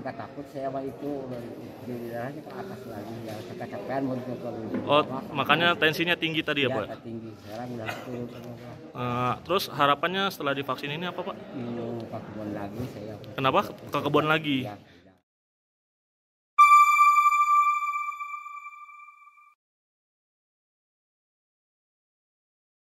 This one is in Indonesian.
nggak takut saya waktu itu darahnya ke atas lagi ya. Kecapean mau turun oh makanya tensinya tinggi tadi ya, iya, ya? pak tinggi. Sekarang udah turun uh, eh, terus harapannya setelah divaksin ini apa pak? Iya, ke kebun lagi saya. Kenapa? Ke kebun lagi? Ya.